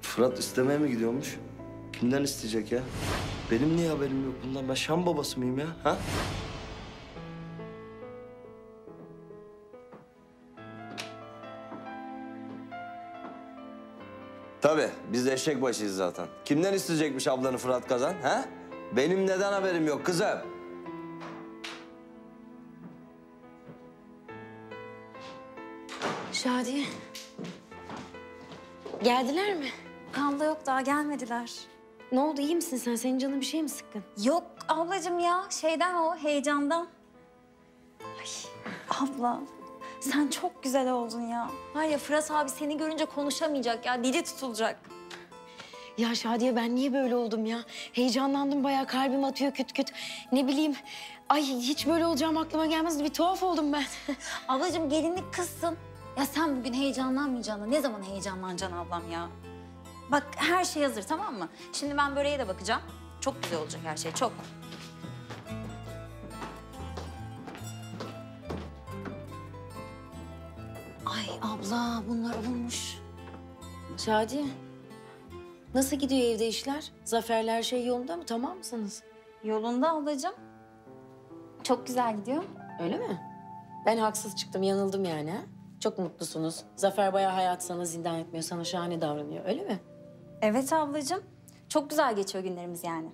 Fırat istemeye mi gidiyormuş? Kimden isteyecek ya? Benim niye haberim yok bundan? Ben Şam babası mıyım ya? Ha? Tabii biz eşek başıyız zaten. Kimden isteyecekmiş ablanı Fırat Kazan? Ha? Benim neden haberim yok kızım? Şadiye. Geldiler mi? Abla yok daha gelmediler. Ne oldu iyi misin sen? Senin canın bir şey mi sıkkın? Yok ablacığım ya şeyden o heyecandan. Ay abla sen çok güzel oldun ya. Var ya Fırat abi seni görünce konuşamayacak ya dili tutulacak. Ya Şadiye ben niye böyle oldum ya? Heyecanlandım bayağı kalbim atıyor küt küt. Ne bileyim ay hiç böyle olacağım aklıma gelmezdi. Bir tuhaf oldum ben. Ablacığım gelinlik kızsın. Ya sen bugün heyecanlanmayacaksın. Ne zaman heyecanlanacaksın ablam ya? Bak her şey hazır tamam mı? Şimdi ben böreğe de bakacağım. Çok güzel olacak her şey çok. Ay abla bunlar olmuş. Şadiye. Nasıl gidiyor evde işler? Zafer'le her şey yolunda mı? Tamam mısınız? Yolunda ablacığım. Çok güzel gidiyor. Öyle mi? Ben haksız çıktım, yanıldım yani ha? Çok mutlusunuz. Zafer bayağı hayat sana zindan etmiyor, sana şahane davranıyor. Öyle mi? Evet ablacığım. Çok güzel geçiyor günlerimiz yani.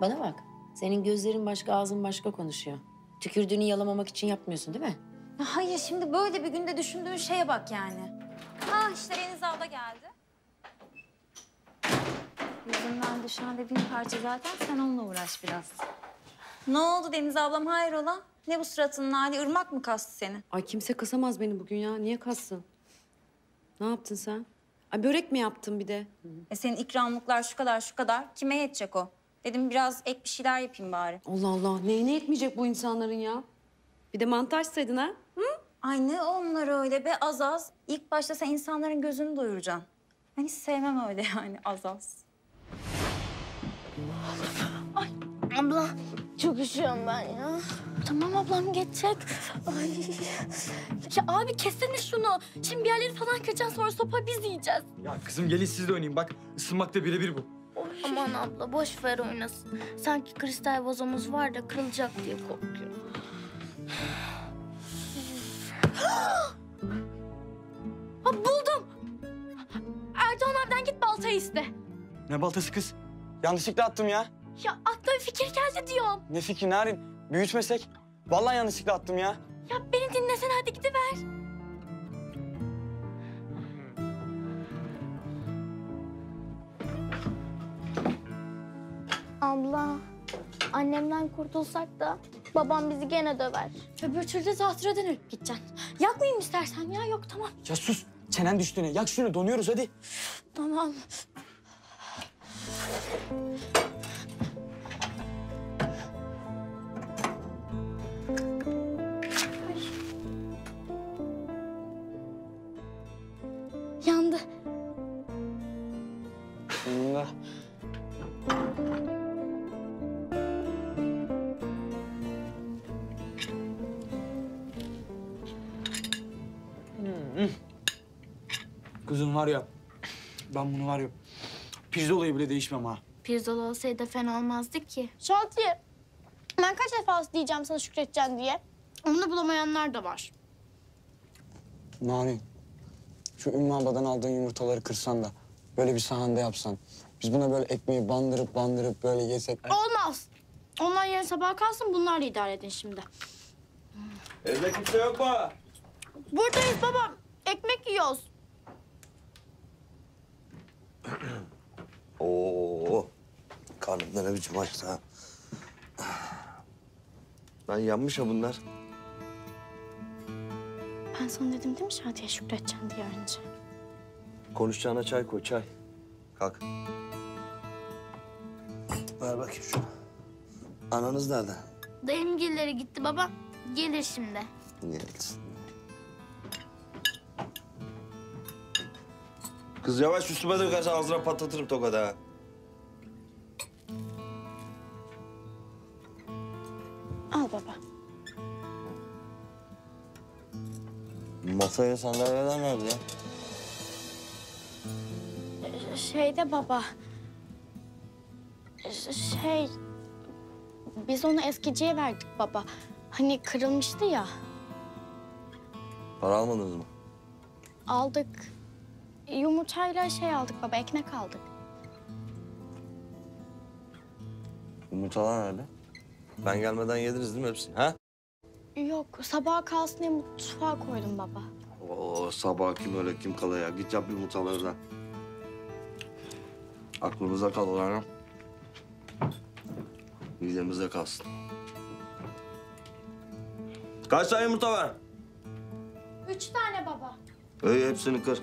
Bana bak. Senin gözlerin başka, ağzın başka konuşuyor. Tükürdüğünü yalamamak için yapmıyorsun değil mi? Ya hayır şimdi böyle bir günde düşündüğün şeye bak yani. Ah işte Deniz abla geldi. Yüzünden düşen de bin parça zaten sen onunla uğraş biraz. Ne oldu Deniz ablam hayrola? Ne bu suratının hali? Irmak mı kastı seni? Ay kimse kasamaz beni bugün ya. Niye kassın? Ne yaptın sen? Ay börek mi yaptın bir de? E senin ikramlıklar şu kadar şu kadar. Kime yetecek o? Dedim biraz ek bir şeyler yapayım bari. Allah Allah. Neyine yetmeyecek bu insanların ya? Bir de mantar saydın ha? Ay ne onlar öyle be az az. İlk başta sen insanların gözünü doyuracaksın. Ben hiç sevmem öyle yani az az. Abla çok üşüyorum ben ya. Tamam ablam geçecek. Ay. Ya abi kessene şunu. Şimdi bir yerleri falan kıracağız sonra sopa biz yiyeceğiz. Ya kızım gelin siz de oynayın bak. ısınmak da birebir bu. Aman abla boş ver oynasın. Sanki kristal vazomuz var da kırılacak diye korkuyorum. ha, buldum. Erdoğan abiden git baltayı iste. Ne baltası kız? Yanlışlıkla attım ya. Ya aklıma bir fikir geldi diyorum. Ne fikri Narin? Büyütmesek. Vallahi yanlışlıkla attım ya. Ya beni dinlesene hadi gidiver. Abla, annemden kurtulsak da babam bizi gene döver. Öbür türlü de zatüre dönüp gideceksin. Yakmayayım istersen ya, yok tamam. Ya sus. Çenen düştüğüne. Yak şunu donuyoruz hadi. Tamam. Kızım var ya. Ben bunu var ya. Pirzolayı bile değişmem ha. Pirzola olsaydı fena olmazdı ki. Şadiye, ben kaç defa diyeceğim sana şükredeceksin diye. Onu bulamayanlar da var. Narin, şu Ümmü abladan aldığın yumurtaları kırsan da böyle bir sahanda yapsan. Biz buna böyle ekmeği bandırıp bandırıp böyle yesek. Olmaz. Onlar yarın sabah kalsın, bunlarla idare edin şimdi. Evde kimse yok mu? Buradayız babam. Ekmek yiyoruz. Oo. Karnımda ne biçim açtı ha. Ben yanmış ha bunlar. Ben sana dedim değil mi Şadiye şükredeceksin diye önce. Konuşacağına çay koy, çay. Kalk. Ver bakayım şunu. Ananız nerede? Dayım gilleri gitti baba. Gelir şimdi. Niye Kız yavaş üstüme dökerse ağzına patlatırım tokadı ha. Al baba. Masaya sandalyeler nerede ya? Şeyde baba. Şey... Biz onu eskiciye verdik baba. Hani kırılmıştı ya. Para almadınız mı? Aldık. Yumurtayla şey aldık baba, ekmek aldık. Yumurtalar nerede? Ben gelmeden yediniz değil mi hepsini? Ha? Yok, sabaha kalsın diye mutfağa koydum baba. Oo sabah kim öyle kim kalır ya. Git yap yumurtaları da. Aklımızda kalır ha. Midemizde kalsın. Kaç tane yumurta var? Üç tane baba. İyi hepsini kır.